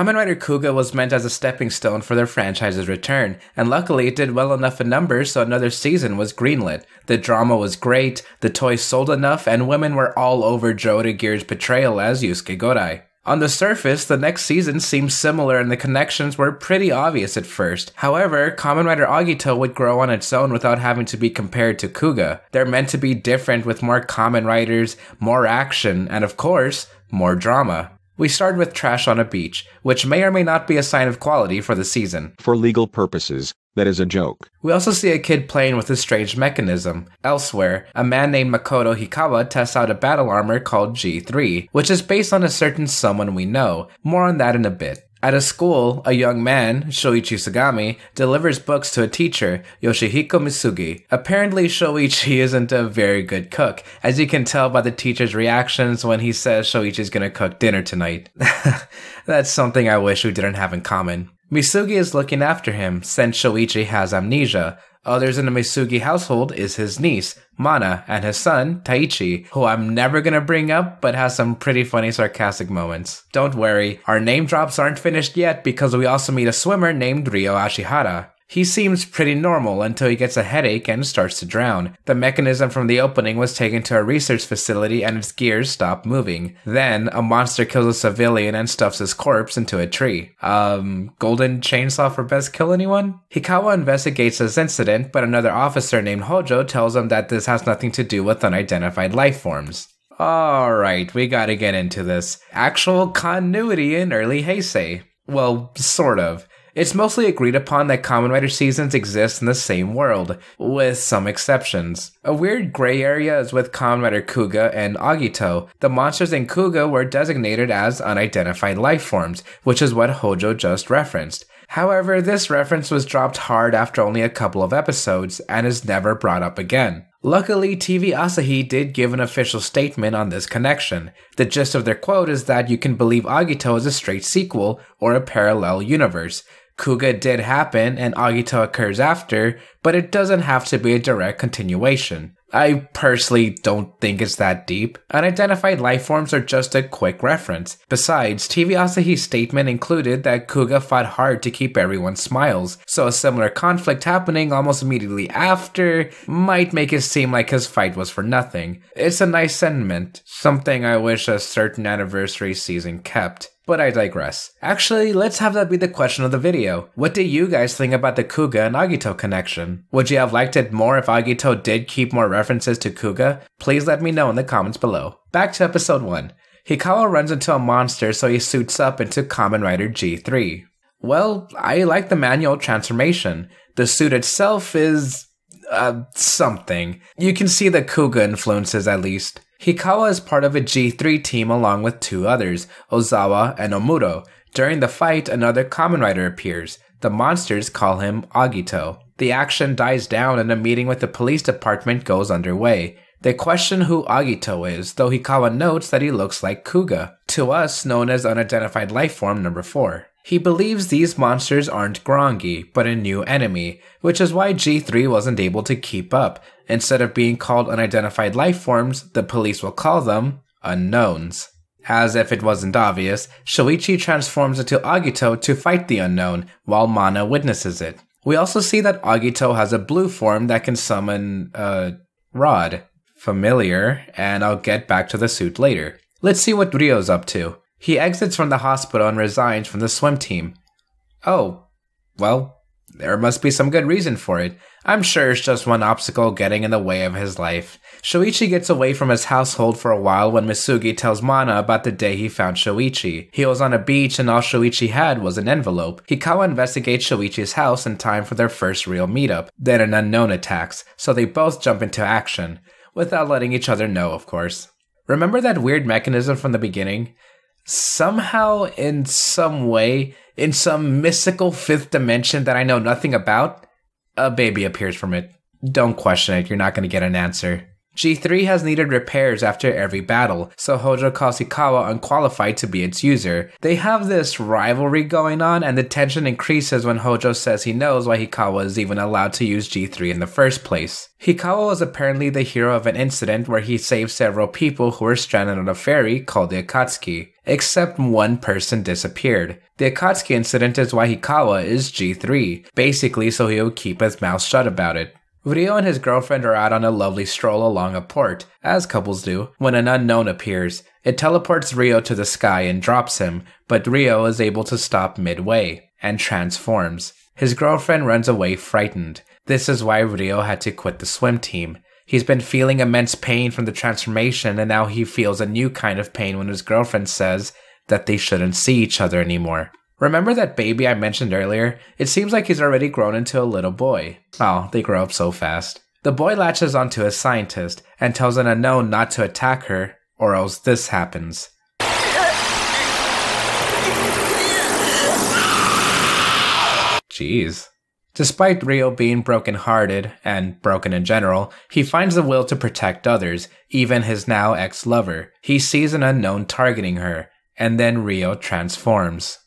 Kamen Rider Kuuga was meant as a stepping stone for their franchise's return, and luckily it did well enough in numbers so another season was greenlit. The drama was great, the toys sold enough, and women were all over Joe Gear's portrayal as Yusuke Godai. On the surface, the next season seemed similar and the connections were pretty obvious at first. However, Kamen Rider Agito would grow on its own without having to be compared to Kuuga. They're meant to be different with more Kamen Riders, more action, and of course, more drama. We start with Trash on a Beach, which may or may not be a sign of quality for the season. For legal purposes, that is a joke. We also see a kid playing with a strange mechanism. Elsewhere, a man named Makoto Hikawa tests out a battle armor called G3, which is based on a certain someone we know. More on that in a bit. At a school, a young man, Shoichi Tsugami, delivers books to a teacher, Yoshihiko Misugi. Apparently, Shoichi isn't a very good cook, as you can tell by the teacher's reactions when he says Shoichi's gonna cook dinner tonight. That's something I wish we didn't have in common. Misugi is looking after him since Shoichi has amnesia. Others in the Misugi household is his niece, Mana, and his son, Taichi, who I'm never gonna bring up but has some pretty funny sarcastic moments. Don't worry, our name drops aren't finished yet because we also meet a swimmer named Ryo Ashihara. He seems pretty normal until he gets a headache and starts to drown. The mechanism from the opening was taken to a research facility and its gears stop moving. Then, a monster kills a civilian and stuffs his corpse into a tree. Um, golden chainsaw for best kill anyone? Hikawa investigates this incident, but another officer named Hojo tells him that this has nothing to do with unidentified life forms. Alright, we gotta get into this. Actual continuity in early Heisei. Well, sort of. It's mostly agreed upon that Kamen Rider seasons exist in the same world, with some exceptions. A weird gray area is with Kamen Rider Kuuga and Agito. The monsters in Kuuga were designated as unidentified life forms, which is what Hojo just referenced. However, this reference was dropped hard after only a couple of episodes and is never brought up again. Luckily, TV Asahi did give an official statement on this connection. The gist of their quote is that you can believe Agito is a straight sequel or a parallel universe. Kuuga did happen and Agito occurs after, but it doesn't have to be a direct continuation. I personally don't think it's that deep. Unidentified life forms are just a quick reference. Besides, TV Asahi's statement included that Kuuga fought hard to keep everyone's smiles, so a similar conflict happening almost immediately after might make it seem like his fight was for nothing. It's a nice sentiment, something I wish a certain anniversary season kept. But I digress. Actually, let's have that be the question of the video. What do you guys think about the Kuuga and Agito connection? Would you have liked it more if Agito did keep more references to Kuuga? Please let me know in the comments below. Back to episode 1. Hikawa runs into a monster so he suits up into Kamen Rider G3. Well, I like the manual transformation. The suit itself is. Uh, something. You can see the Kuuga influences at least. Hikawa is part of a G3 team along with two others, Ozawa and Omuro. During the fight, another Kamen Rider appears. The monsters call him Agito. The action dies down and a meeting with the police department goes underway. They question who Agito is, though Hikawa notes that he looks like Kuuga, to us known as Unidentified Life Form number 4. He believes these monsters aren't Grongi, but a new enemy, which is why G3 wasn't able to keep up. Instead of being called unidentified life forms, the police will call them unknowns. As if it wasn't obvious, Shoichi transforms into Agito to fight the unknown, while Mana witnesses it. We also see that Agito has a blue form that can summon, a Rod. Familiar, and I'll get back to the suit later. Let's see what Ryo's up to. He exits from the hospital and resigns from the swim team. Oh, well, there must be some good reason for it. I'm sure it's just one obstacle getting in the way of his life. Shoichi gets away from his household for a while when Misugi tells Mana about the day he found Shoichi. He was on a beach and all Shoichi had was an envelope. Hikawa investigates Shoichi's house in time for their first real meetup. Then an unknown attacks, so they both jump into action. Without letting each other know, of course. Remember that weird mechanism from the beginning? Somehow, in some way, in some mystical fifth dimension that I know nothing about, a baby appears from it. Don't question it, you're not going to get an answer. G3 has needed repairs after every battle, so Hojo calls Hikawa unqualified to be its user. They have this rivalry going on, and the tension increases when Hojo says he knows why Hikawa is even allowed to use G3 in the first place. Hikawa was apparently the hero of an incident where he saved several people who were stranded on a ferry called the Akatsuki, except one person disappeared. The Akatsuki incident is why Hikawa is G3, basically so he would keep his mouth shut about it. Ryo and his girlfriend are out on a lovely stroll along a port, as couples do, when an unknown appears. It teleports Ryo to the sky and drops him, but Ryo is able to stop midway and transforms. His girlfriend runs away frightened. This is why Ryo had to quit the swim team. He's been feeling immense pain from the transformation, and now he feels a new kind of pain when his girlfriend says that they shouldn't see each other anymore. Remember that baby I mentioned earlier? It seems like he's already grown into a little boy. Oh, they grow up so fast. The boy latches onto a scientist and tells an unknown not to attack her, or else this happens. Jeez. Despite Ryo being broken-hearted and broken in general, he finds the will to protect others, even his now ex-lover. He sees an unknown targeting her, and then Ryo transforms.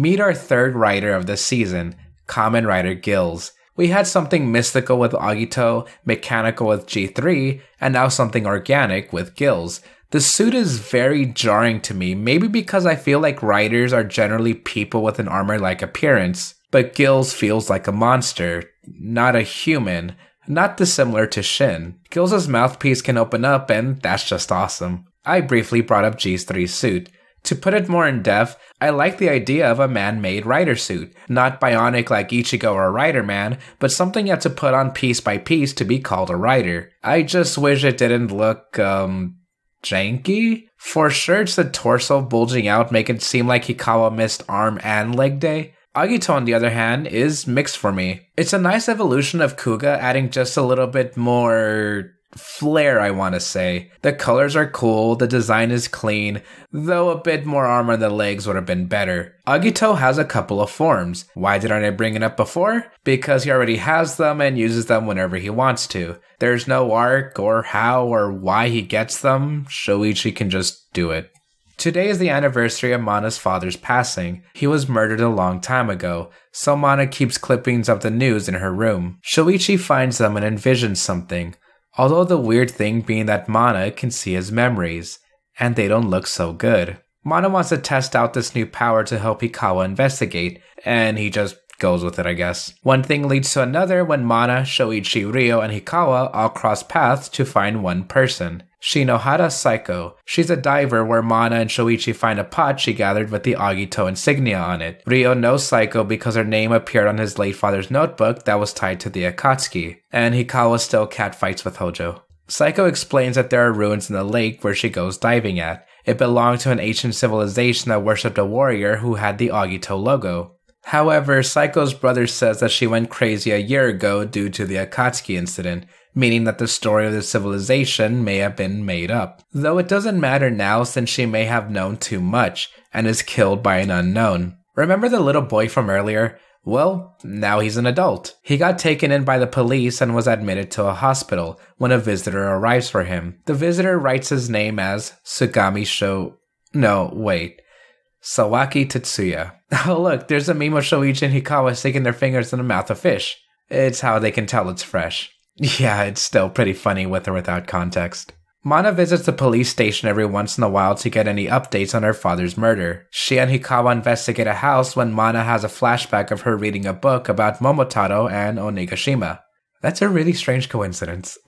Meet our third Rider of the season, Kamen Rider Gills. We had something mystical with Agito, mechanical with G3, and now something organic with Gills. The suit is very jarring to me, maybe because I feel like riders are generally people with an armor like appearance, but Gills feels like a monster, not a human, not dissimilar to Shin. Gills' mouthpiece can open up, and that's just awesome. I briefly brought up G3's suit. To put it more in depth, I like the idea of a man made rider suit, not bionic like Ichigo or Rider Man, but something you have to put on piece by piece to be called a rider. I just wish it didn't look, um, janky. For shirts, the torso bulging out make it seem like Hikawa missed arm and leg day. Agito, on the other hand, is mixed for me. It's a nice evolution of Kuuga, adding just a little bit more flair, I want to say. The colors are cool, the design is clean, though a bit more armor on the legs would have been better. Agito has a couple of forms. Why didn't I bring it up before? Because he already has them and uses them whenever he wants to. There's no arc or how or why he gets them. Shoichi can just do it. Today is the anniversary of Mana's father's passing. He was murdered a long time ago, so Mana keeps clippings of the news in her room. Shoichi finds them and envisions something. Although the weird thing being that Mana can see his memories, and they don't look so good. Mana wants to test out this new power to help Hikawa investigate, and he just goes with it, I guess. One thing leads to another when Mana, Shoichi, Ryo, and Hikawa all cross paths to find one person. Shinohara Saiko. She's a diver where Mana and Shoichi find a pot she gathered with the Agito insignia on it. Ryo knows Saiko because her name appeared on his late father's notebook that was tied to the Akatsuki, and Hikawa still catfights with Hojo. Saiko explains that there are ruins in the lake where she goes diving at. It belonged to an ancient civilization that worshipped a warrior who had the Agito logo. However, Saiko's brother says that she went crazy a year ago due to the Akatsuki incident, meaning that the story of the civilization may have been made up. Though it doesn't matter now since she may have known too much and is killed by an unknown. Remember the little boy from earlier? Well, now he's an adult. He got taken in by the police and was admitted to a hospital when a visitor arrives for him. The visitor writes his name as Tsugami Sho. No, wait. Sawaki Tetsuya. Oh, look, there's a meme of Shoichi and Hikawa sticking their fingers in the mouth of fish. It's how they can tell it's fresh. Yeah, it's still pretty funny with or without context. Mana visits the police station every once in a while to get any updates on her father's murder. She and Hikawa investigate a house when Mana has a flashback of her reading a book about Momotaro and Onigashima. That's a really strange coincidence.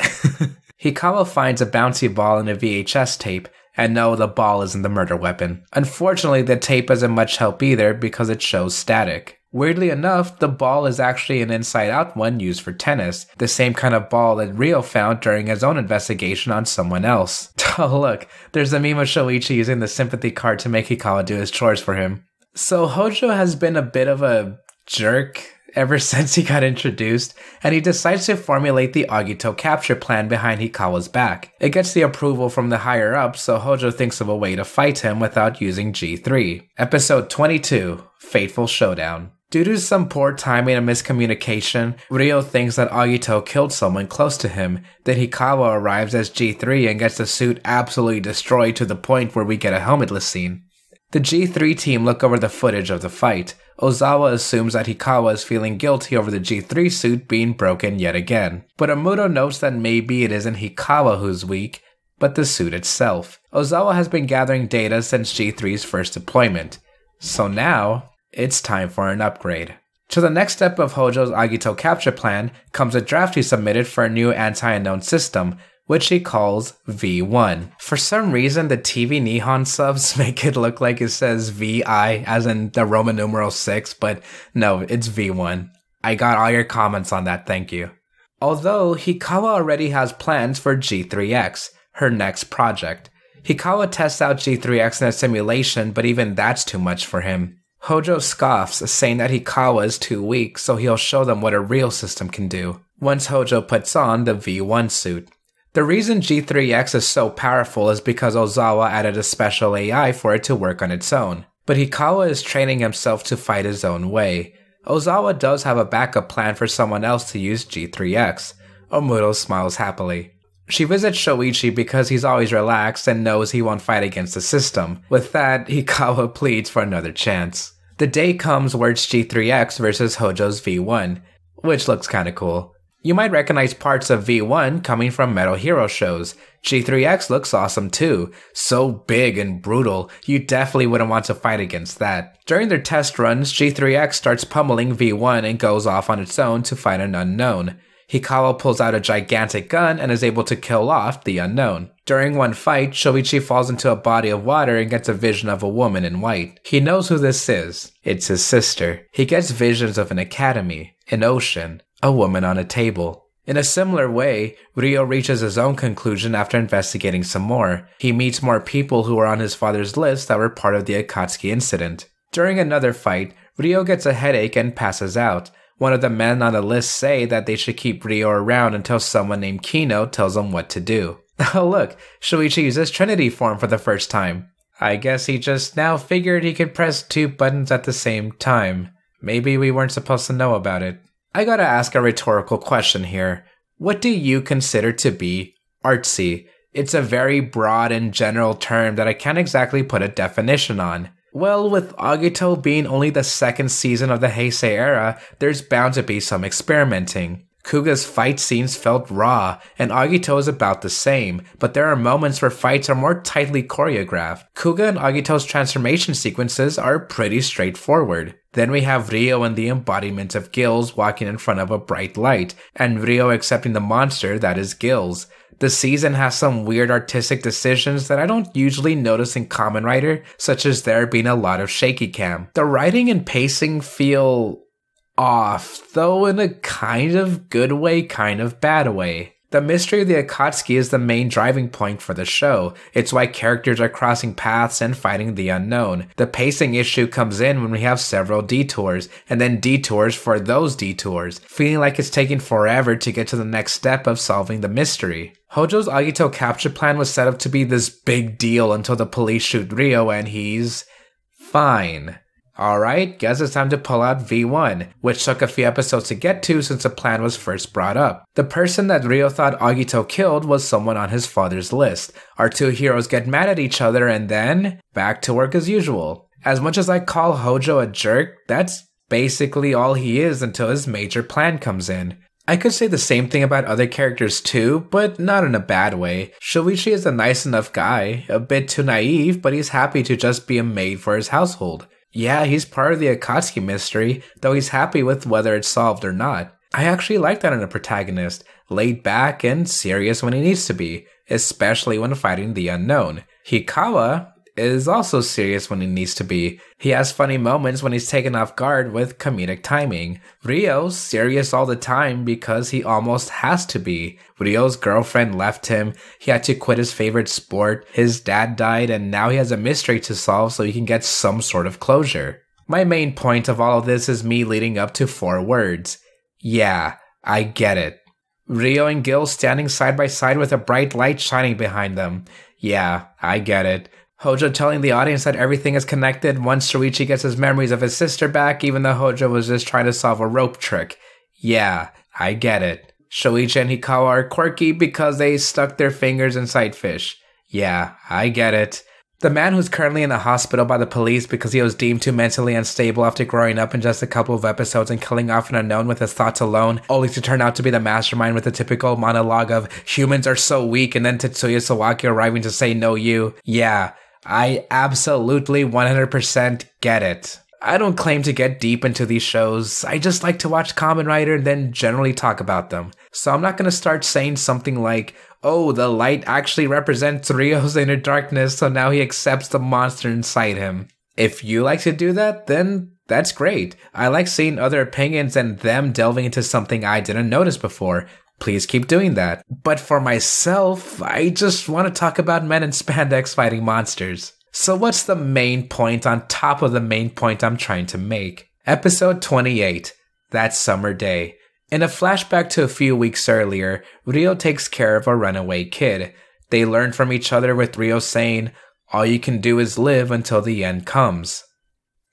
Hikawa finds a bouncy ball in a VHS tape, and no, the ball isn't the murder weapon. Unfortunately, the tape isn't much help either because it shows static. Weirdly enough, the ball is actually an inside out one used for tennis, the same kind of ball that Ryo found during his own investigation on someone else. Oh, look, there's a meme of Shoichi using the sympathy card to make Hikawa do his chores for him. So Hojo has been a bit of a jerk ever since he got introduced, and he decides to formulate the Agito capture plan behind Hikawa's back. It gets the approval from the higher ups, so Hojo thinks of a way to fight him without using G3. Episode 22 Fateful Showdown. Due to some poor timing and miscommunication, Ryo thinks that Agito killed someone close to him. Then Hikawa arrives as G3 and gets the suit absolutely destroyed to the point where we get a helmetless scene. The G3 team look over the footage of the fight. Ozawa assumes that Hikawa is feeling guilty over the G3 suit being broken yet again. But Omuro notes that maybe it isn't Hikawa who's weak, but the suit itself. Ozawa has been gathering data since G3's first deployment. So now, it's time for an upgrade. To the next step of Hojo's Agito capture plan comes a draft he submitted for a new anti-unknown system, which he calls V1. For some reason, the TV Nihon subs make it look like it says VI, as in the Roman numeral 6, but no, it's V1. I got all your comments on that, thank you. Although Hikawa already has plans for G3X, her next project. Hikawa tests out G3X in a simulation, but even that's too much for him. Hojo scoffs, saying that Hikawa is too weak, so he'll show them what a real system can do. Once Hojo puts on the V1 suit. The reason G3X is so powerful is because Ozawa added a special AI for it to work on its own. But Hikawa is training himself to fight his own way. Ozawa does have a backup plan for someone else to use G3X. Omuro smiles happily. She visits Shoichi because he's always relaxed and knows he won't fight against the system. With that, Hikawa pleads for another chance. The day comes where it's G3X versus Hojo's V1, which looks kinda cool. You might recognize parts of V1 coming from Metal Hero shows. G3X looks awesome too. So big and brutal, you definitely wouldn't want to fight against that. During their test runs, G3X starts pummeling V1 and goes off on its own to fight an unknown. Hikawa pulls out a gigantic gun and is able to kill off the unknown. During one fight, Shoichi falls into a body of water and gets a vision of a woman in white. He knows who this is. It's his sister. He gets visions of an academy, an ocean, a woman on a table. In a similar way, Ryo reaches his own conclusion after investigating some more. He meets more people who are on his father's list that were part of the Akatsuki incident. During another fight, Ryo gets a headache and passes out. One of the men on the list say that they should keep Ryo around until someone named Kino tells them what to do. Oh look, Shoichi uses Trinity form for the first time. I guess he just now figured he could press two buttons at the same time. Maybe we weren't supposed to know about it. I gotta ask a rhetorical question here. What do you consider to be artsy? It's a very broad and general term that I can't exactly put a definition on. Well, with Agito being only the second season of the Heisei era, there's bound to be some experimenting. Kuuga's fight scenes felt raw, and Agito is about the same, but there are moments where fights are more tightly choreographed. Kuuga and Agito's transformation sequences are pretty straightforward. Then we have Ryo and the embodiment of Gills walking in front of a bright light, and Ryo accepting the monster that is Gills. The season has some weird artistic decisions that I don't usually notice in Kamen Rider, such as there being a lot of shaky cam. The writing and pacing feel off, though in a kind of good way, kind of bad way. The mystery of the Akatsuki is the main driving point for the show. It's why characters are crossing paths and fighting the unknown. The pacing issue comes in when we have several detours, and then detours for those detours, feeling like it's taking forever to get to the next step of solving the mystery. Hojo's Agito capture plan was set up to be this big deal until the police shoot Ryo and he's fine. Alright, guess it's time to pull out V1, which took a few episodes to get to since the plan was first brought up. The person that Ryo thought Agito killed was someone on his father's list. Our two heroes get mad at each other and then back to work as usual. As much as I call Hojo a jerk, that's basically all he is until his major plan comes in. I could say the same thing about other characters too, but not in a bad way. Shoichi is a nice enough guy, a bit too naive, but he's happy to just be a maid for his household. Yeah, he's part of the Akatsuki mystery, though he's happy with whether it's solved or not. I actually like that in a protagonist, laid back and serious when he needs to be, especially when fighting the unknown. Hikawa is also serious when he needs to be. He has funny moments when he's taken off guard with comedic timing. Ryo's serious all the time because he almost has to be. Ryo's girlfriend left him, he had to quit his favorite sport, his dad died, and now he has a mystery to solve so he can get some sort of closure. My main point of all of this is me leading up to four words. Yeah, I get it. Ryo and Gil standing side by side with a bright light shining behind them. Yeah, I get it. Hojo telling the audience that everything is connected once Shoichi gets his memories of his sister back, even though Hojo was just trying to solve a rope trick. Yeah, I get it. Shoichi and Hikawa are quirky because they stuck their fingers inside fish. Yeah, I get it. The man who's currently in the hospital by the police because he was deemed too mentally unstable after growing up in just a couple of episodes and killing off an unknown with his thoughts alone, only to turn out to be the mastermind with the typical monologue of humans are so weak and then Tetsuya Sawaki arriving to say no you. Yeah, I absolutely 100% get it. I don't claim to get deep into these shows. I just like to watch Kamen Rider and then generally talk about them. So I'm not to start saying something like, oh, the light actually represents Ryo's inner darkness, so now he accepts the monster inside him. If you like to do that, then that's great. I like seeing other opinions and them delving into something I didn't notice before. Please keep doing that. But for myself, I just want to talk about men in spandex fighting monsters. So, what's the main point on top of the main point I'm trying to make? Episode 28 That Summer Day. In a flashback to a few weeks earlier, Ryo takes care of a runaway kid. They learn from each other with Ryo saying, All you can do is live until the end comes.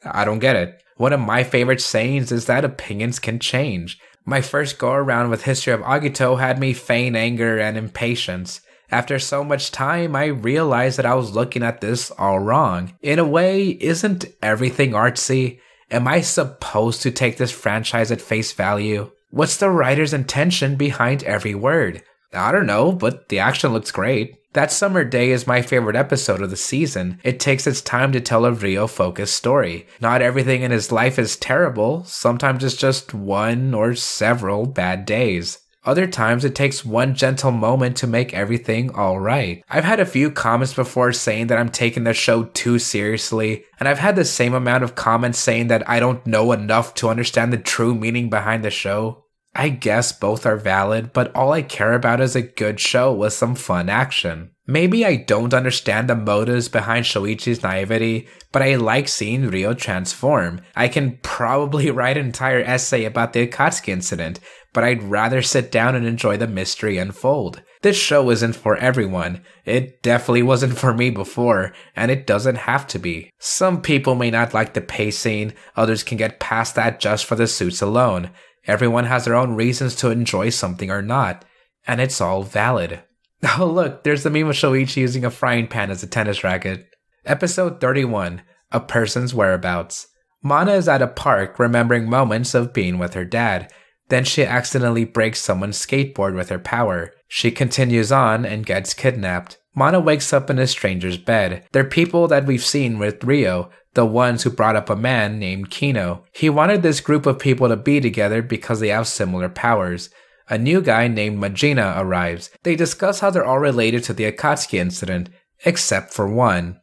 I don't get it. One of my favorite sayings is that opinions can change. My first go around with History of Agito had me feign anger and impatience. After so much time, I realized that I was looking at this all wrong. In a way, isn't everything artsy? Am I supposed to take this franchise at face value? What's the writer's intention behind every word? I don't know, but the action looks great. That Summer Day is my favorite episode of the season. It takes its time to tell a Ryo focused story. Not everything in his life is terrible, sometimes it's just one or several bad days. Other times it takes one gentle moment to make everything alright. I've had a few comments before saying that I'm taking the show too seriously, and I've had the same amount of comments saying that I don't know enough to understand the true meaning behind the show. I guess both are valid, but all I care about is a good show with some fun action. Maybe I don't understand the motives behind Shoichi's naivety, but I like seeing Ryo transform. I can probably write an entire essay about the Akatsuki incident, but I'd rather sit down and enjoy the mystery unfold. This show isn't for everyone. It definitely wasn't for me before, and it doesn't have to be. Some people may not like the pacing, others can get past that just for the suits alone. Everyone has their own reasons to enjoy something or not, and it's all valid. Oh, look, there's the meme of Shoichi using a frying pan as a tennis racket. Episode 31 A Person's Whereabouts. Mana is at a park remembering moments of being with her dad. Then she accidentally breaks someone's skateboard with her power. She continues on and gets kidnapped. Mana wakes up in a stranger's bed. They're people that we've seen with Ryo, the ones who brought up a man named Kino. He wanted this group of people to be together because they have similar powers. A new guy named Majina arrives. They discuss how they're all related to the Akatsuki incident, except for one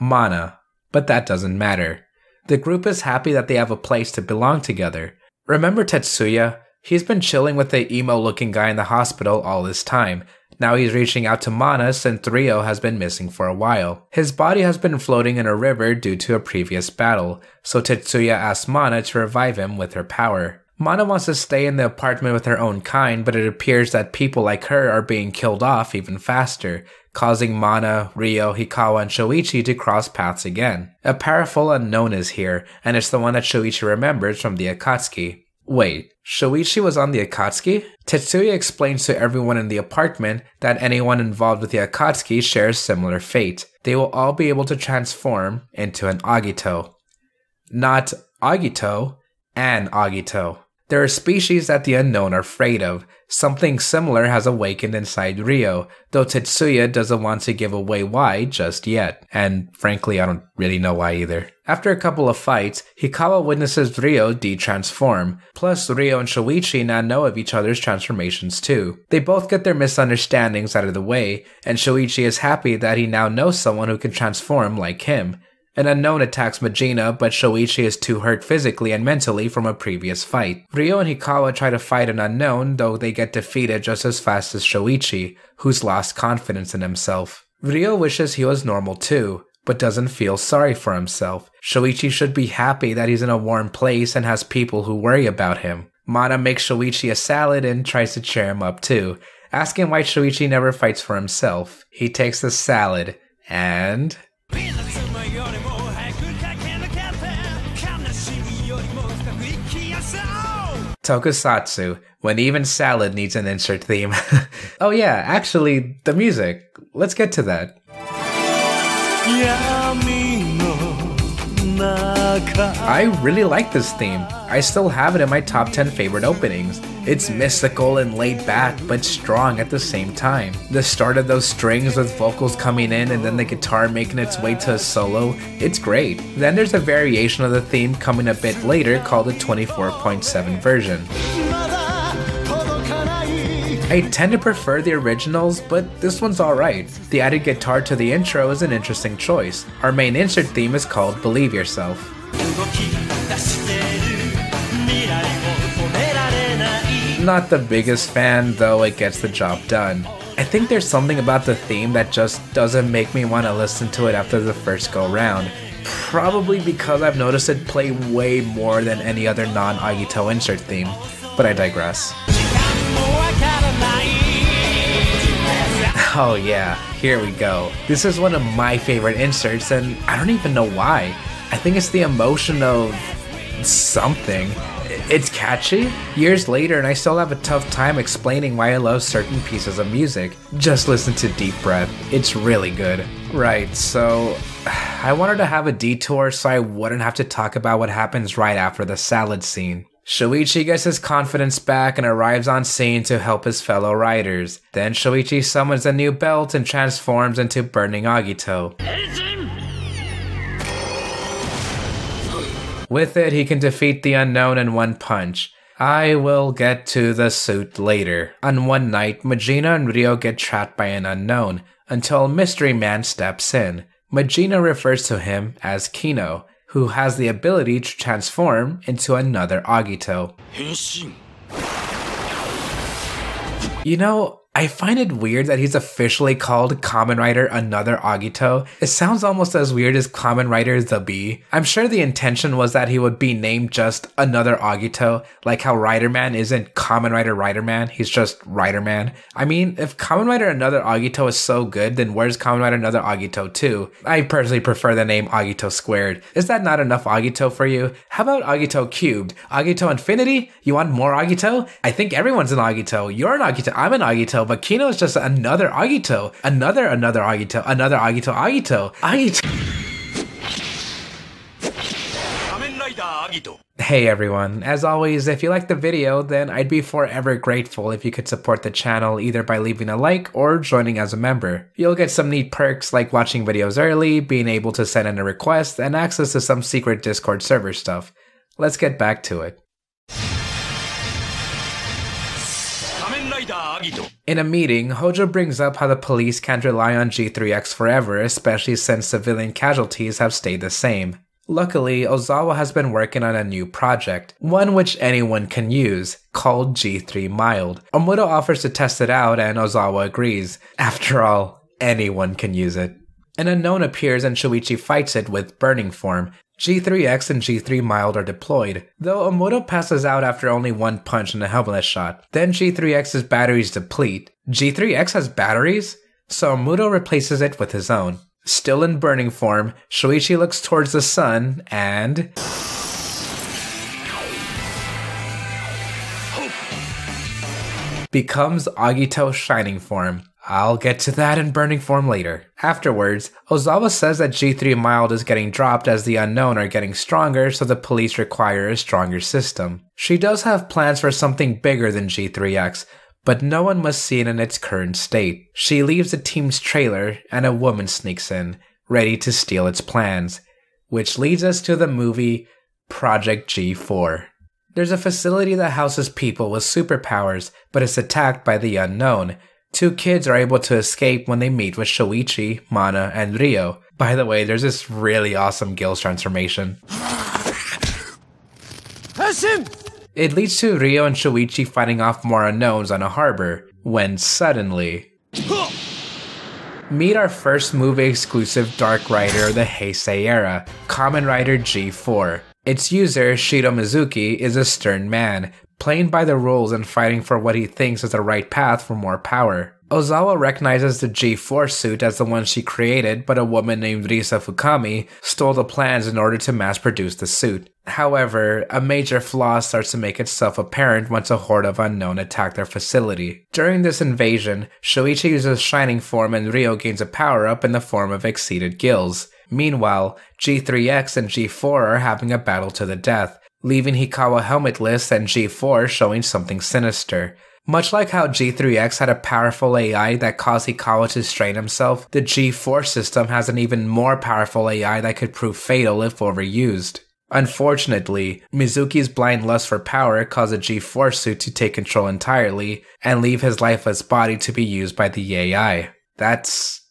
Mana. But that doesn't matter. The group is happy that they have a place to belong together. Remember Tetsuya? He's been chilling with the emo looking guy in the hospital all this time. Now he's reaching out to Mana since Ryo has been missing for a while. His body has been floating in a river due to a previous battle, so Tetsuya asks Mana to revive him with her power. Mana wants to stay in the apartment with her own kind, but it appears that people like her are being killed off even faster, causing Mana, Ryo, Hikawa, and Shoichi to cross paths again. A powerful unknown is here, and it's the one that Shoichi remembers from the Akatsuki. Wait, Shoichi was on the Akatsuki? Tetsuya explains to everyone in the apartment that anyone involved with the Akatsuki shares similar fate. They will all be able to transform into an Agito. Not Agito, an Agito. There are species that the unknown are afraid of. Something similar has awakened inside Ryo, though Tetsuya doesn't want to give away why just yet. And frankly, I don't really know why either. After a couple of fights, Hikawa witnesses Ryo de-transform. Plus, Ryo and Shoichi now know of each other's transformations too. They both get their misunderstandings out of the way, and Shoichi is happy that he now knows someone who can transform like him. An unknown attacks Majina, but Shoichi is too hurt physically and mentally from a previous fight. Ryo and Hikawa try to fight an unknown, though they get defeated just as fast as Shoichi, who's lost confidence in himself. Ryo wishes he was normal too, but doesn't feel sorry for himself. Shoichi should be happy that he's in a warm place and has people who worry about him. Mana makes Shoichi a salad and tries to cheer him up too, asking why Shoichi never fights for himself. He takes the salad and Tokusatsu, when even salad needs an insert theme. oh, yeah, actually, the music. Let's get to that. I really like this theme. I still have it in my top 10 favorite openings. It's mystical and laid back, but strong at the same time. The start of those strings with vocals coming in and then the guitar making its way to a solo, it's great. Then there's a variation of the theme coming a bit later called the 24.7 version. I tend to prefer the originals, but this one's alright. The added guitar to the intro is an interesting choice. Our main insert theme is called Believe Yourself. Not the biggest fan, though it gets the job done. I think there's something about the theme that just doesn't make me want to listen to it after the first go round. Probably because I've noticed it play way more than any other non Agito insert theme, but I digress. Oh yeah, here we go. This is one of my favorite inserts and I don't even know why. I think it's the emotion of something. It's catchy. Years later, and I still have a tough time explaining why I love certain pieces of music. Just listen to Deep Breath. It's really good. Right, so I wanted to have a detour so I wouldn't have to talk about what happens right after the salad scene. Shoichi gets his confidence back and arrives on scene to help his fellow riders. Then Shoichi summons a new belt and transforms into Burning Agito. With it, he can defeat the unknown in one punch. I will get to the suit later. On one night, Majina and Ryo get trapped by an unknown until Mystery Man steps in. Majina refers to him as Kino who has the ability to transform into another Agito. You know, I find it weird that he's officially called Kamen Rider Another Agito. It sounds almost as weird as Kamen Rider The Bee. I'm sure the intention was that he would be named just Another Agito, like how Rider Man isn't Kamen Rider Rider Man, he's just Rider Man. I mean, if Kamen Rider Another Agito is so good, then where's Kamen Rider Another Agito 2? I personally prefer the name Agito Squared. Is that not enough Agito for you? How about Agito Cubed? Agito Infinity? You want more Agito? I think everyone's an Agito. You're an Agito. I'm an Agito but Kino is just another Agito. Another, another Agito. Another Agito, Agito. Agito. Hey everyone, as always, if you liked the video, then I'd be forever grateful if you could support the channel either by leaving a like or joining as a member. You'll get some neat perks like watching videos early, being able to send in a request, and access to some secret Discord server stuff. Let's get back to it. In a meeting, Hojo brings up how the police can't rely on G3X forever, especially since civilian casualties have stayed the same. Luckily, Ozawa has been working on a new project, one which anyone can use, called G3 Mild. Omuro offers to test it out and Ozawa agrees. After all, anyone can use it. An unknown appears and Shoichi fights it with burning form, G3X and G3 Mild are deployed, though Omuro passes out after only one punch and a helmet shot. Then G3X's batteries deplete. G3X has batteries? So Omuro replaces it with his own. Still in burning form, Shoichi looks towards the sun and. becomes Agito shining form. I'll get to that in burning form later. Afterwards, Ozawa says that G3 Mild is getting dropped as the unknown are getting stronger, so the police require a stronger system. She does have plans for something bigger than G3X, but no one must see it in its current state. She leaves the team's trailer, and a woman sneaks in, ready to steal its plans, which leads us to the movie Project G4. There's a facility that houses people with superpowers, but is attacked by the unknown, Two kids are able to escape when they meet with Shoichi, Mana, and Ryo. By the way, there's this really awesome Gills transformation. It leads to Ryo and Shoichi fighting off more unknowns on a harbor, when suddenly. Meet our first movie exclusive Dark Rider of the Heisei era, Kamen Rider G4. Its user, Shiro Mizuki, is a stern man, playing by the rules and fighting for what he thinks is the right path for more power. Ozawa recognizes the G4 suit as the one she created, but a woman named Risa Fukami stole the plans in order to mass produce the suit. However, a major flaw starts to make itself apparent once a horde of unknown attack their facility. During this invasion, Shoichi uses Shining Form and Ryo gains a power up in the form of exceeded gills. Meanwhile, G3X and G4 are having a battle to the death, leaving Hikawa helmetless and G4 showing something sinister. Much like how G3X had a powerful AI that caused Hikawa to strain himself, the G4 system has an even more powerful AI that could prove fatal if overused. Unfortunately, Mizuki's blind lust for power caused the G4 suit to take control entirely and leave his lifeless body to be used by the AI. That's.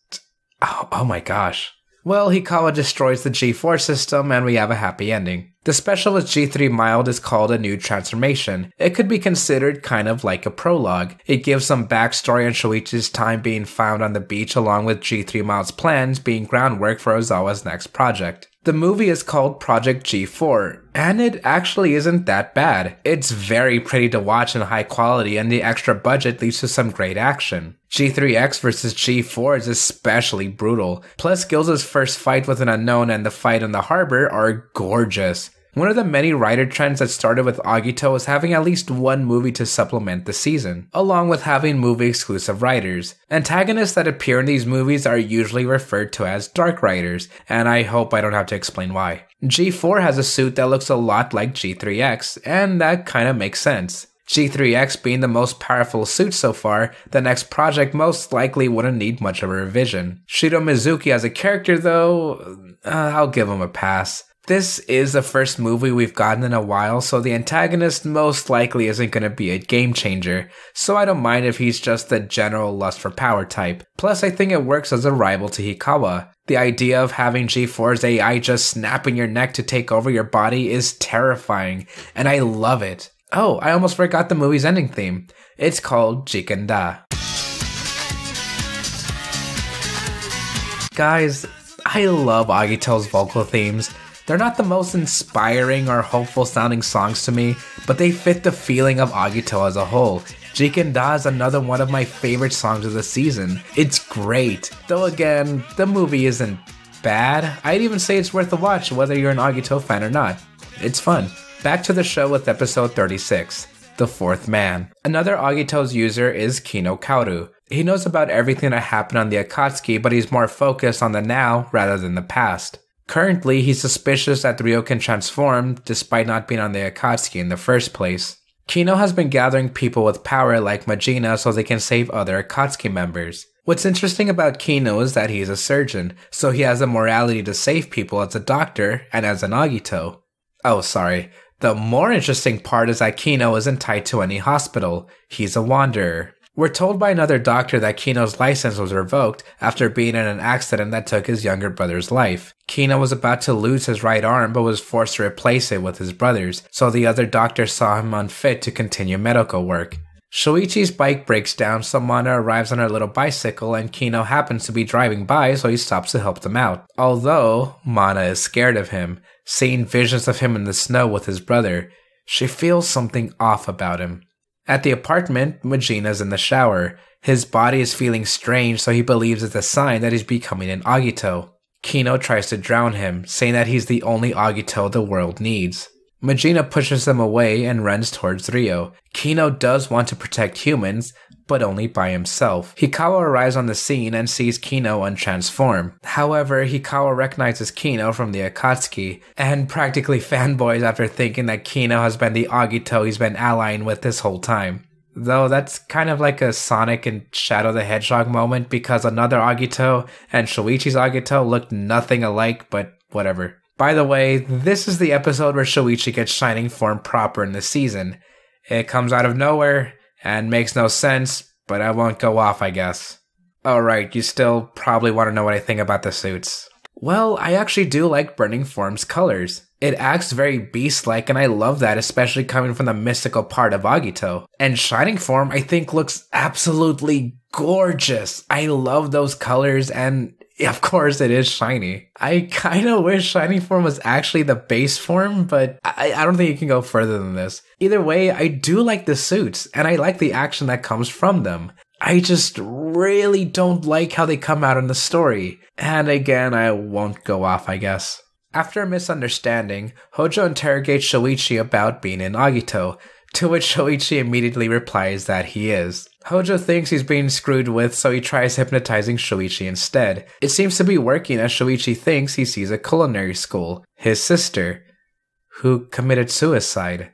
Oh, oh my gosh. Well, Hikawa destroys the G4 system and we have a happy ending. The special with G3 Mild is called a new transformation. It could be considered kind of like a prologue. It gives some backstory on Shoichi's time being found on the beach along with G3 Mild's plans being groundwork for Ozawa's next project. The movie is called Project G4, and it actually isn't that bad. It's very pretty to watch and high quality, and the extra budget leads to some great action. G3X versus G4 is especially brutal. Plus, Gills' first fight with an unknown and the fight on the harbor are gorgeous. One of the many Rider trends that started with Agito was having at least one movie to supplement the season, along with having movie exclusive riders. Antagonists that appear in these movies are usually referred to as dark riders, and I hope I don't have to explain why. G4 has a suit that looks a lot like G3X, and that kinda makes sense. G3X being the most powerful suit so far, the next project most likely wouldn't need much of a revision. Shiro Mizuki as a character, though, uh, I'll give him a pass. This is the first movie we've gotten in a while, so the antagonist most likely isn't going to be a game changer, so I don't mind if he's just the general lust for power type. Plus, I think it works as a rival to Hikawa. The idea of having G4's AI just snapping your neck to take over your body is terrifying, and I love it. Oh, I almost forgot the movie's ending theme. It's called Jikenda. Guys, I love Agito's vocal themes. They're not the most inspiring or hopeful sounding songs to me, but they fit the feeling of Agito as a whole. Jiken Da is another one of my favorite songs of the season. It's great. Though again, the movie isn't bad. I'd even say it's worth a watch whether you're an Agito fan or not. It's fun. Back to the show with episode 36. The Fourth Man. Another Agito's user is Kino Kaoru. He knows about everything that happened on the Akatsuki, but he's more focused on the now rather than the past. Currently, he's suspicious that Ryo can transform despite not being on the Akatsuki in the first place. Kino has been gathering people with power like Majina so they can save other Akatsuki members. What's interesting about Kino is that he's a surgeon, so he has the morality to save people as a doctor and as an Agito. Oh, sorry. The more interesting part is that Kino isn't tied to any hospital. He's a wanderer. We're told by another doctor that Kino's license was revoked after being in an accident that took his younger brother's life. Kino was about to lose his right arm but was forced to replace it with his brother's, so the other doctor saw him unfit to continue medical work. Shoichi's bike breaks down, so Mana arrives on her little bicycle and Kino happens to be driving by, so he stops to help them out. Although Mana is scared of him, seeing visions of him in the snow with his brother, she feels something off about him. At the apartment, Majina's in the shower. His body is feeling strange, so he believes it's a sign that he's becoming an Agito. Kino tries to drown him, saying that he's the only Agito the world needs. Majina pushes them away and runs towards Ryo. Kino does want to protect humans, but only by himself. Hikawa arrives on the scene and sees Kino untransform. However, Hikawa recognizes Kino from the Akatsuki and practically fanboys after thinking that Kino has been the Agito he's been allying with this whole time. Though that's kind of like a Sonic and Shadow the Hedgehog moment because another Agito and Shoichi's Agito looked nothing alike, but whatever. By the way, this is the episode where Shoichi gets Shining Form proper in the season. It comes out of nowhere and makes no sense, but I won't go off, I guess. Alright, you still probably want to know what I think about the suits. Well, I actually do like Burning Form's colors. It acts very beast like, and I love that, especially coming from the mystical part of Agito. And Shining Form, I think, looks absolutely gorgeous. I love those colors, and of course, it is shiny. I kind of wish shiny form was actually the base form, but I, I don't think you can go further than this. Either way, I do like the suits, and I like the action that comes from them. I just really don't like how they come out in the story. And again, I won't go off, I guess. After a misunderstanding, Hojo interrogates Shoichi about being in Agito, to which Shoichi immediately replies that he is. Hojo thinks he's being screwed with, so he tries hypnotizing Shoichi instead. It seems to be working as Shoichi thinks he sees a culinary school, his sister, who committed suicide.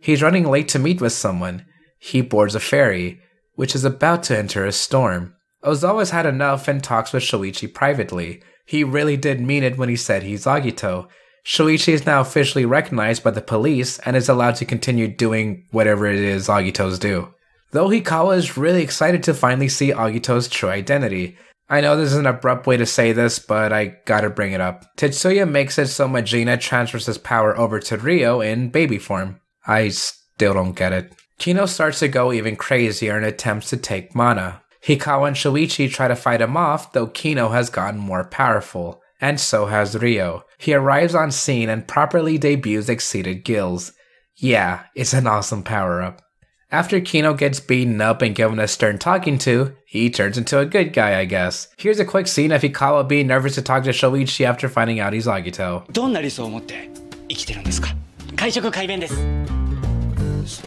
He's running late to meet with someone. He boards a ferry, which is about to enter a storm. Ozawa's had enough and talks with Shoichi privately. He really did mean it when he said he's Agito. Shoichi is now officially recognized by the police and is allowed to continue doing whatever it is Agitos do. Though Hikawa is really excited to finally see Agito's true identity. I know this is an abrupt way to say this, but I gotta bring it up. Tetsuya makes it so Majina transfers his power over to Ryo in baby form. I still don't get it. Kino starts to go even crazier and attempts to take Mana. Hikawa and Shoichi try to fight him off, though Kino has gotten more powerful. And so has Ryo. He arrives on scene and properly debuts Exceeded Gills. Yeah, it's an awesome power up. After Kino gets beaten up and given a stern talking to, he turns into a good guy, I guess. Here's a quick scene of Hikawa being nervous to talk to Shoichi after finding out he's Agito.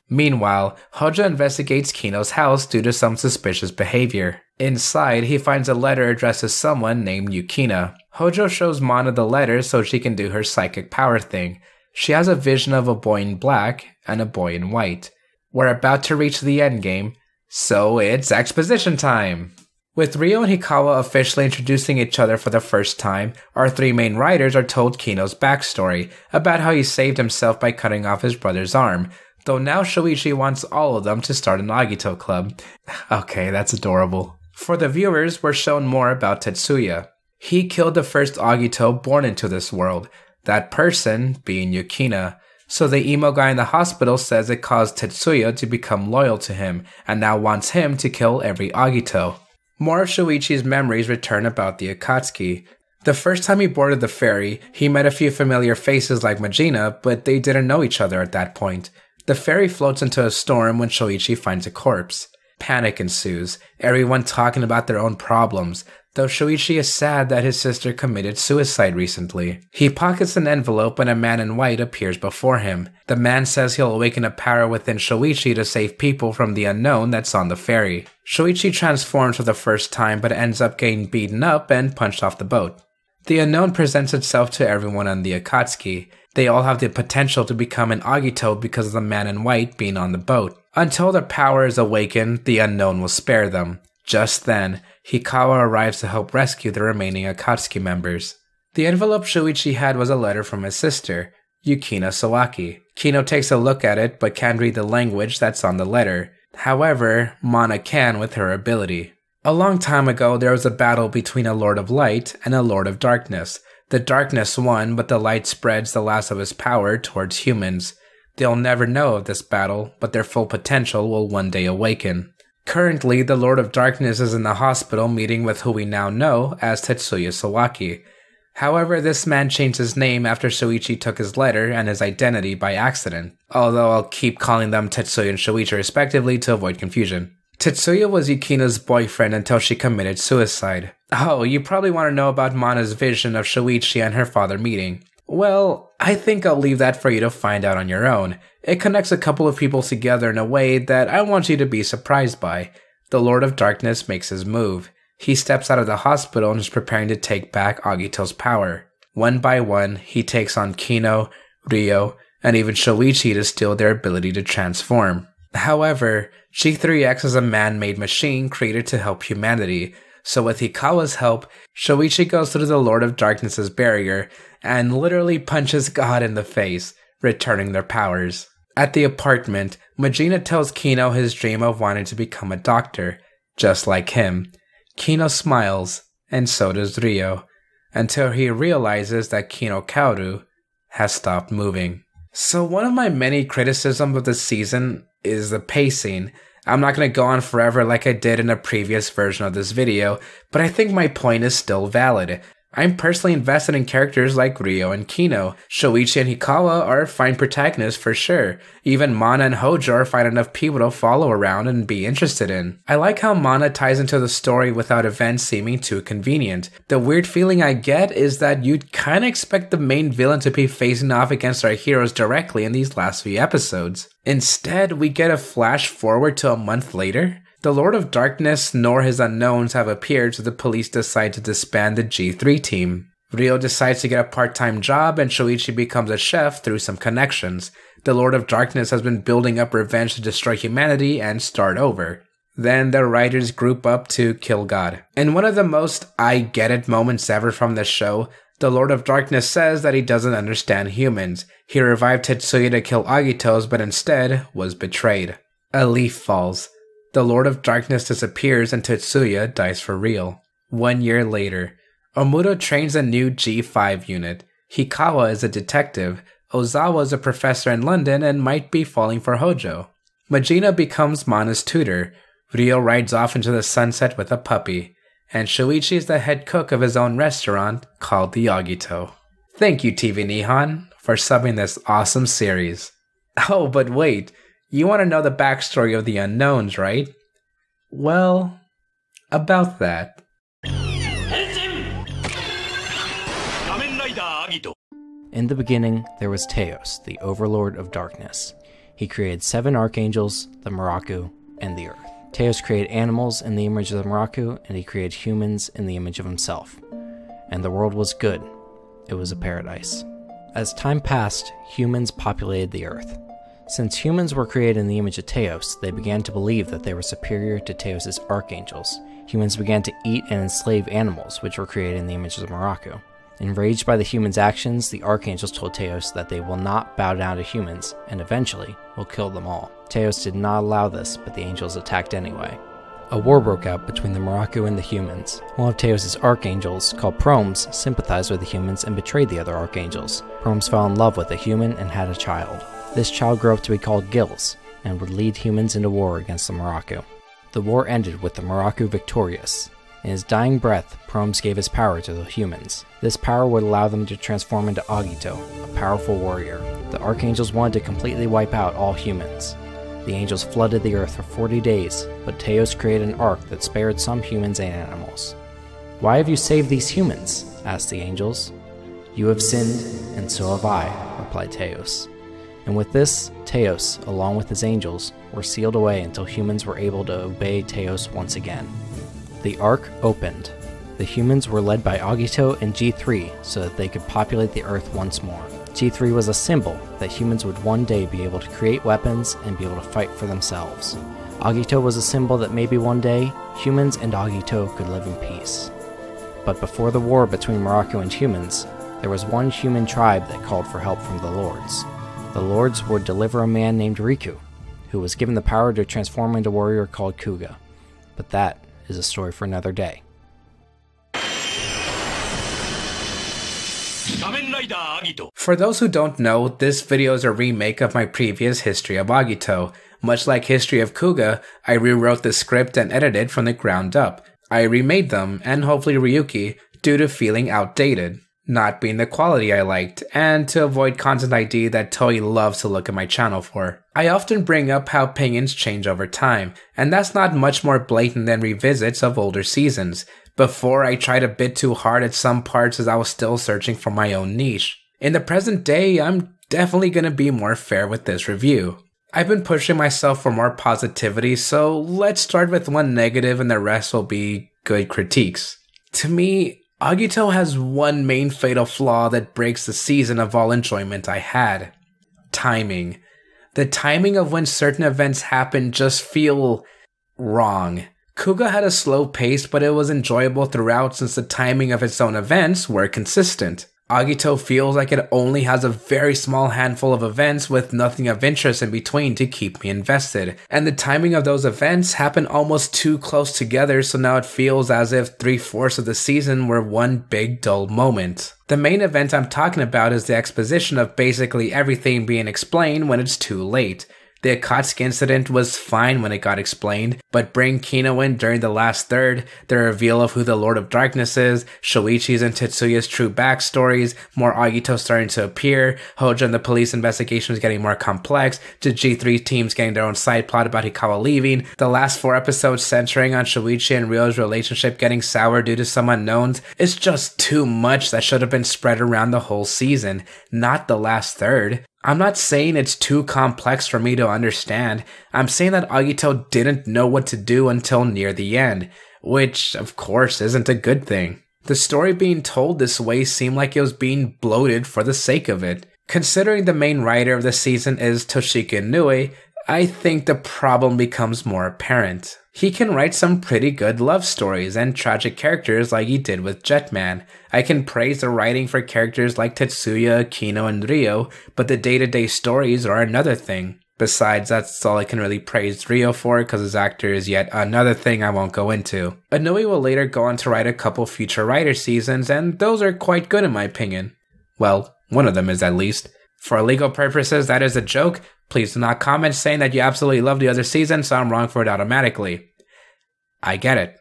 Meanwhile, Hojo investigates Kino's house due to some suspicious behavior. Inside, he finds a letter addressed to someone named Yukina. Hojo shows Mana the letter so she can do her psychic power thing. She has a vision of a boy in black and a boy in white. We're about to reach the endgame, so it's exposition time! With Ryo and Hikawa officially introducing each other for the first time, our three main riders are told Kino's backstory about how he saved himself by cutting off his brother's arm, though now Shoichi wants all of them to start an Agito club. Okay, that's adorable. For the viewers, we're shown more about Tetsuya. He killed the first Agito born into this world, that person being Yukina, so the emo guy in the hospital says it caused Tetsuya to become loyal to him and now wants him to kill every Agito. More of Shoichi's memories return about the Akatsuki. The first time he boarded the ferry, he met a few familiar faces like Majina, but they didn't know each other at that point. The ferry floats into a storm when Shoichi finds a corpse. Panic ensues, everyone talking about their own problems, though Shoichi is sad that his sister committed suicide recently. He pockets an envelope when a man in white appears before him. The man says he'll awaken a power within Shoichi to save people from the unknown that's on the ferry. Shoichi transforms for the first time but ends up getting beaten up and punched off the boat. The unknown presents itself to everyone on the Akatsuki. They all have the potential to become an Agito because of the man in white being on the boat. Until their power is awakened, the unknown will spare them. Just then, Hikawa arrives to help rescue the remaining Akatsuki members. The envelope Shoichi had was a letter from his sister, Yukina Sawaki. Kino takes a look at it but can't read the language that's on the letter. However, Mana can with her ability. A long time ago, there was a battle between a Lord of Light and a Lord of Darkness. The darkness won, but the light spreads the last of his power towards humans. They'll never know of this battle, but their full potential will one day awaken. Currently, the Lord of Darkness is in the hospital meeting with who we now know as Tetsuya Sawaki. However, this man changed his name after Shoichi took his letter and his identity by accident, although I'll keep calling them Tetsuya and Shoichi respectively to avoid confusion. Tetsuya was Yukina's boyfriend until she committed suicide. Oh, you probably want to know about Mana's vision of Shoichi and her father meeting. Well, I think I'll leave that for you to find out on your own. It connects a couple of people together in a way that I want you to be surprised by. The Lord of Darkness makes his move. He steps out of the hospital and is preparing to take back Agito's power. One by one, he takes on Kino, Ryo, and even Shoichi to steal their ability to transform. However, G3X is a man made machine created to help humanity, so with Hikawa's help, Shoichi goes through the Lord of Darkness's barrier and literally punches God in the face, returning their powers. At the apartment, Majina tells Kino his dream of wanting to become a doctor, just like him. Kino smiles, and so does Ryo, until he realizes that Kino Kaoru has stopped moving. So one of my many criticisms of the season is the pacing. I'm not going to go on forever like I did in a previous version of this video, but I think my point is still valid. I'm personally invested in characters like Ryo and Kino. Shoichi and Hikawa are fine protagonists for sure. Even Mana and Hojo are fine enough people to follow around and be interested in. I like how Mana ties into the story without events seeming too convenient. The weird feeling I get is that you'd kinda expect the main villain to be facing off against our heroes directly in these last few episodes. Instead, we get a flash forward to a month later. The Lord of Darkness nor his unknowns have appeared, so the police decide to disband the G3 team. Ryo decides to get a part time job, and Shoichi becomes a chef through some connections. The Lord of Darkness has been building up revenge to destroy humanity and start over. Then the riders group up to kill God. In one of the most I get it moments ever from the show, the Lord of Darkness says that he doesn't understand humans. He revived Tetsuya to kill Agitos, but instead was betrayed. A leaf falls. The Lord of Darkness disappears and Tetsuya dies for real. One year later, Omuro trains a new G5 unit. Hikawa is a detective, Ozawa is a professor in London and might be falling for Hojo. Majina becomes Mana's tutor, Ryo rides off into the sunset with a puppy, and Shoichi is the head cook of his own restaurant called the Agito. Thank you, TV Nihon, for subbing this awesome series. Oh, but wait, you want to know the backstory of the unknowns, right? Well, about that. In the beginning, there was Teos, the overlord of darkness. He created seven archangels, the Miraku, and the earth. Teos created animals in the image of the Miraku, and he created humans in the image of himself. And the world was good. It was a paradise. As time passed, humans populated the earth. Since humans were created in the image of Teos, they began to believe that they were superior to Teos' archangels. Humans began to eat and enslave animals, which were created in the image of Miraku. Enraged by the humans' actions, the archangels told Teos that they will not bow down to humans, and eventually will kill them all. Teos did not allow this, but the angels attacked anyway. A war broke out between the Miraku and the humans. One of Teos' archangels, called Promes, sympathized with the humans and betrayed the other archangels. Promes fell in love with a human and had a child. This child grew up to be called Gills and would lead humans into war against the Miraku. The war ended with the Miraku victorious. In his dying breath, Promes gave his power to the humans. This power would allow them to transform into Agito, a powerful warrior. The archangels wanted to completely wipe out all humans. The angels flooded the earth for 40 days, but Teos created an ark that spared some humans and animals. Why have you saved these humans? asked the angels. You have sinned, and so have I, replied Teos. And with this, Teos, along with his angels, were sealed away until humans were able to obey Teos once again. The Ark opened. The humans were led by Agito and G3 so that they could populate the Earth once more. G3 was a symbol that humans would one day be able to create weapons and be able to fight for themselves. Agito was a symbol that maybe one day humans and Agito could live in peace. But before the war between Miraku and humans, there was one human tribe that called for help from the Lords the lords would deliver a man named Riku, who was given the power to transform into a warrior called Kuuga. But that is a story for another day. For those who don't know, this video is a remake of my previous History of Agito. Much like History of Kuuga, I rewrote the script and edited from the ground up. I remade them, and hopefully Ryuki, due to feeling outdated not being the quality I liked, and to avoid content ID that Toei loves to look at my channel for. I often bring up how opinions change over time, and that's not much more blatant than revisits of older seasons. Before, I tried a bit too hard at some parts as I was still searching for my own niche. In the present day, I'm definitely gonna be more fair with this review. I've been pushing myself for more positivity, so let's start with one negative and the rest will be good critiques. To me, Agito has one main fatal flaw that breaks the season of all enjoyment I had. Timing. The timing of when certain events happen just feel wrong. Kuuga had a slow pace, but it was enjoyable throughout since the timing of its own events were consistent. Agito feels like it only has a very small handful of events with nothing of interest in between to keep me invested. And the timing of those events happen almost too close together, so now it feels as if three fourths of the season were one big dull moment. The main event I'm talking about is the exposition of basically everything being explained when it's too late. The Akatsuki incident was fine when it got explained, but bring Kino in during the last third, the reveal of who the Lord of Darkness is, Shoichi's and Tetsuya's true backstories, more Agito starting to appear, Hojo and the police investigations getting more complex, the G3 teams getting their own side plot about Hikawa leaving, the last four episodes centering on Shoichi and Ryo's relationship getting sour due to some unknowns. It's just too much that should have been spread around the whole season, not the last third. I'm not saying it's too complex for me to understand. I'm saying that Agito didn't know what to do until near the end, which of course isn't a good thing. The story being told this way seemed like it was being bloated for the sake of it. Considering the main writer of the season is Toshiki Inoue, I think the problem becomes more apparent. He can write some pretty good love stories and tragic characters like he did with Jetman. I can praise the writing for characters like Tetsuya, Kino, and Ryo, but the day to day stories are another thing. Besides, that's all I can really praise Ryo for because his actor is yet another thing I won't go into. Inoue will later go on to write a couple future Rider seasons, and those are quite good in my opinion. Well, one of them is at least. For legal purposes, that is a joke. Please do not comment saying that you absolutely love the other season, so I'm wrong for it automatically. I get it.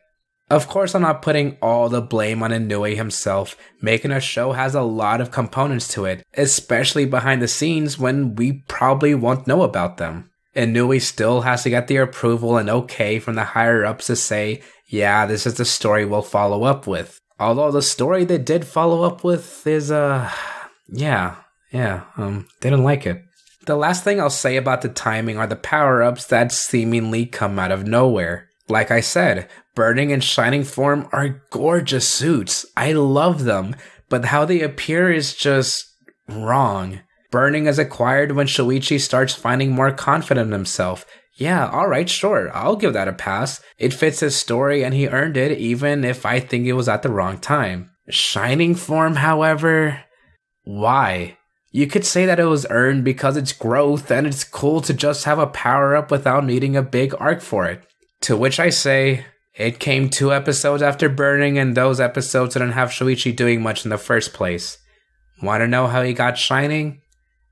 Of course, I'm not putting all the blame on Inoue himself. Making a show has a lot of components to it, especially behind the scenes when we probably won't know about them. Inoue still has to get the approval and okay from the higher ups to say, yeah, this is the story we'll follow up with. Although the story they did follow up with is, uh, yeah, yeah, um, didn't like it. The last thing I'll say about the timing are the power ups that seemingly come out of nowhere. Like I said, Burning and Shining Form are gorgeous suits. I love them, but how they appear is just wrong. Burning is acquired when Shoichi starts finding more confident in himself. Yeah, alright, sure, I'll give that a pass. It fits his story and he earned it even if I think it was at the wrong time. Shining Form, however, why? You could say that it was earned because it's growth and it's cool to just have a power up without needing a big arc for it. To which I say, it came two episodes after burning, and those episodes didn't have Shoichi doing much in the first place. Want to know how he got shining?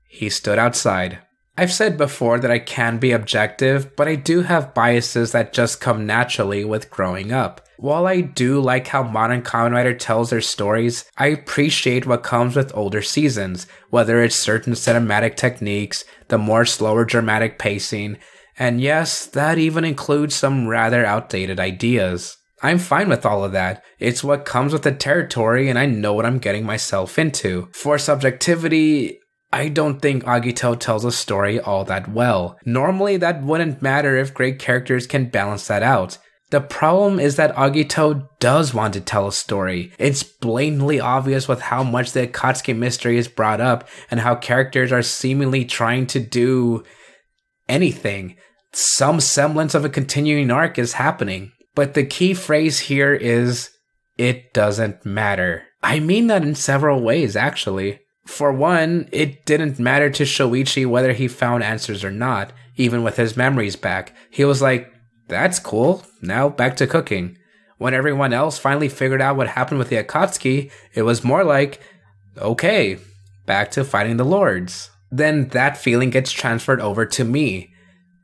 He stood outside. I've said before that I can be objective, but I do have biases that just come naturally with growing up. While I do like how Modern Kamen Rider tells their stories, I appreciate what comes with older seasons, whether it's certain cinematic techniques, the more slower dramatic pacing, and yes, that even includes some rather outdated ideas. I'm fine with all of that. It's what comes with the territory, and I know what I'm getting myself into. For subjectivity, I don't think Agito tells a story all that well. Normally, that wouldn't matter if great characters can balance that out. The problem is that Agito does want to tell a story. It's blatantly obvious with how much the Akatsuki mystery is brought up and how characters are seemingly trying to do anything. Some semblance of a continuing arc is happening. But the key phrase here is, it doesn't matter. I mean that in several ways, actually. For one, it didn't matter to Shoichi whether he found answers or not, even with his memories back. He was like, that's cool. Now back to cooking. When everyone else finally figured out what happened with the Akatsuki, it was more like, okay, back to fighting the lords. Then that feeling gets transferred over to me.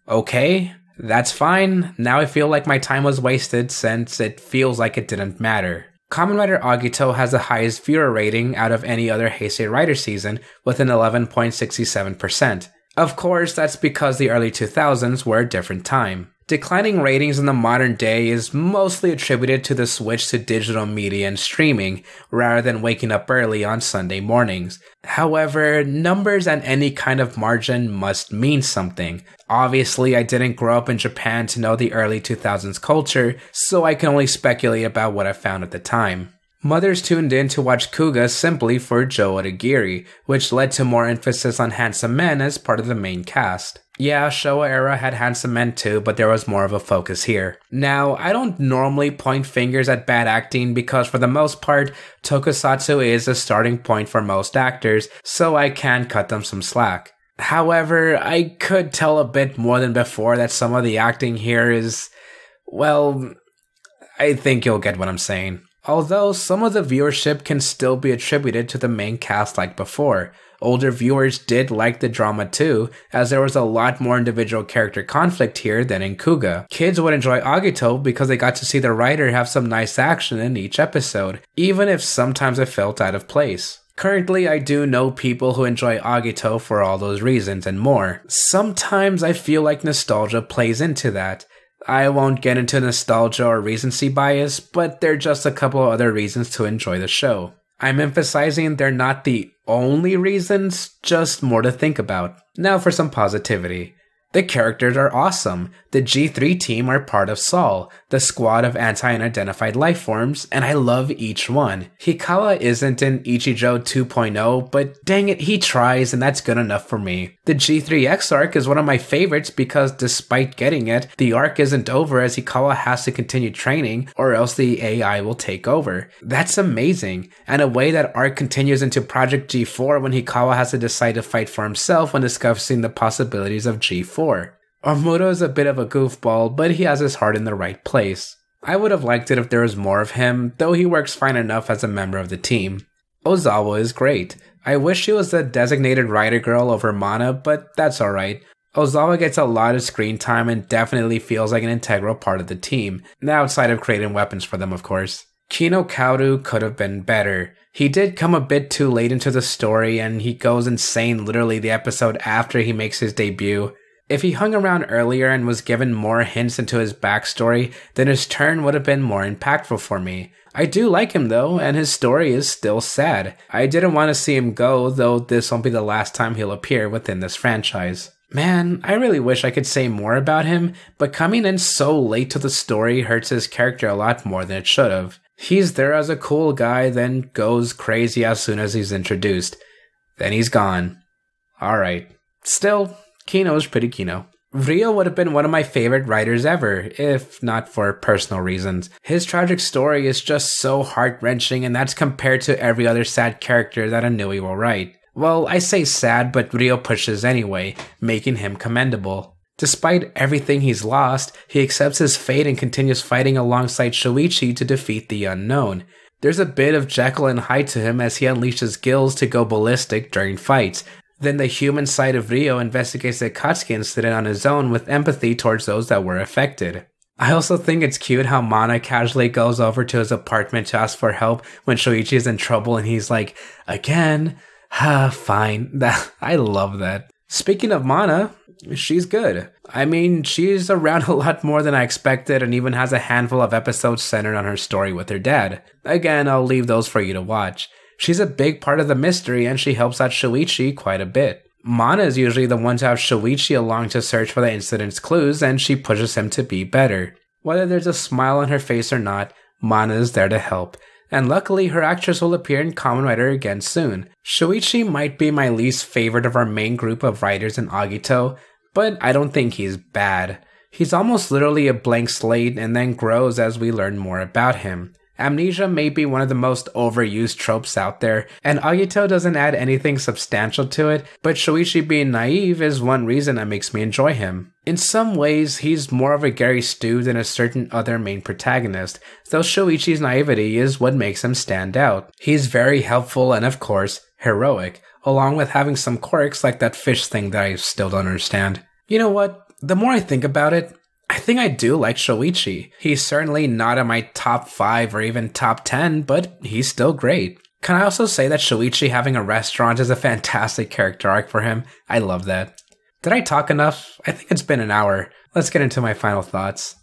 Okay, that's fine. Now I feel like my time was wasted since it feels like it didn't matter. Kamen Rider Agito has the highest viewer rating out of any other Heisei Rider season with an 11.67%. Of course, that's because the early 2000s were a different time. Declining ratings in the modern day is mostly attributed to the switch to digital media and streaming, rather than waking up early on Sunday mornings. However, numbers and any kind of margin must mean something. Obviously, I didn't grow up in Japan to know the early 2000s culture, so I can only speculate about what I found at the time. Mothers tuned in to watch Kuuga simply for Joe Odagiri, which led to more emphasis on handsome men as part of the main cast. Yeah, Showa era had handsome men too, but there was more of a focus here. Now, I don't normally point fingers at bad acting because for the most part, tokusatsu is a starting point for most actors, so I can cut them some slack. However, I could tell a bit more than before that some of the acting here is, well, I think you'll get what I'm saying. Although some of the viewership can still be attributed to the main cast like before. Older viewers did like the drama too, as there was a lot more individual character conflict here than in Kuuga. Kids would enjoy Agito because they got to see the rider have some nice action in each episode, even if sometimes it felt out of place. Currently, I do know people who enjoy Agito for all those reasons and more. Sometimes I feel like nostalgia plays into that. I won't get into nostalgia or recency bias, but there are just a couple other reasons to enjoy the show. I'm emphasizing they're not the only reasons, just more to think about. Now for some positivity. The characters are awesome. The G3 team are part of SAUL, the squad of anti-unidentified life forms, and I love each one. Hikawa isn't an Ichijo 2.0, but dang it, he tries, and that's good enough for me. The G3X arc is one of my favorites because despite getting it, the arc isn't over as Hikawa has to continue training, or else the AI will take over. That's amazing, and a way that arc continues into Project G4 when Hikawa has to decide to fight for himself when discussing the possibilities of G4 before. Omuro is a bit of a goofball, but he has his heart in the right place. I would have liked it if there was more of him, though he works fine enough as a member of the team. Ozawa is great. I wish she was the designated rider girl over Mana, but that's alright. Ozawa gets a lot of screen time and definitely feels like an integral part of the team, Now outside of creating weapons for them, of course. Kino Kaoru could have been better. He did come a bit too late into the story, and he goes insane literally the episode after he makes his debut. If he hung around earlier and was given more hints into his backstory, then his turn would have been more impactful for me. I do like him though, and his story is still sad. I didn't want to see him go, though this won't be the last time he'll appear within this franchise. Man, I really wish I could say more about him, but coming in so late to the story hurts his character a lot more than it should have. He's there as a cool guy, then goes crazy as soon as he's introduced. Then he's gone. Alright. Still, Kino's pretty Kino. Ryo would have been one of my favorite riders ever, if not for personal reasons. His tragic story is just so heart wrenching, and that's compared to every other sad character that Inoue will write. Well, I say sad, but Ryo pushes anyway, making him commendable. Despite everything he's lost, he accepts his fate and continues fighting alongside Shoichi to defeat the unknown. There's a bit of Jekyll and Hyde to him as he unleashes gills to go ballistic during fights, then the human side of Ryo investigates the Akatsuki incident on his own with empathy towards those that were affected. I also think it's cute how Mana casually goes over to his apartment to ask for help when Shoichi is in trouble and he's like, again? Ah, fine. I love that. Speaking of Mana, she's good. I mean, she's around a lot more than I expected and even has a handful of episodes centered on her story with her dad. Again, I'll leave those for you to watch. She's a big part of the mystery and she helps out Shoichi quite a bit. Mana is usually the one to have Shoichi along to search for the incident's clues and she pushes him to be better. Whether there's a smile on her face or not, Mana is there to help. And luckily, her actress will appear in Kamen Rider again soon. Shoichi might be my least favorite of our main group of riders in Agito, but I don't think he's bad. He's almost literally a blank slate and then grows as we learn more about him. Amnesia may be one of the most overused tropes out there, and Agito doesn't add anything substantial to it, but Shoichi being naive is one reason that makes me enjoy him. In some ways, he's more of a Gary Stu than a certain other main protagonist, though Shoichi's naivety is what makes him stand out. He's very helpful and, of course, heroic, along with having some quirks like that fish thing that I still don't understand. You know what? The more I think about it, I think I do like Shoichi. He's certainly not in my top 5 or even top 10, but he's still great. Can I also say that Shoichi having a restaurant is a fantastic character arc for him? I love that. Did I talk enough? I think it's been an hour. Let's get into my final thoughts.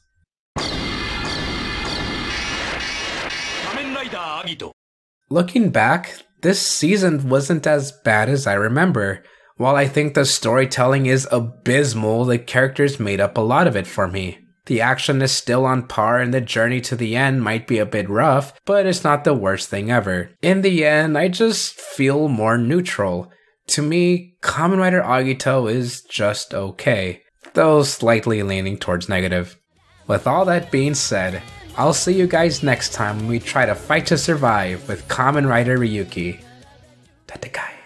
Looking back, this season wasn't as bad as I remember. While I think the storytelling is abysmal, the characters made up a lot of it for me. The action is still on par and the journey to the end might be a bit rough, but it's not the worst thing ever. In the end, I just feel more neutral. To me, Kamen Rider Agito is just okay, though slightly leaning towards negative. With all that being said, I'll see you guys next time when we try to fight to survive with Kamen Rider Ryuki. Tateka.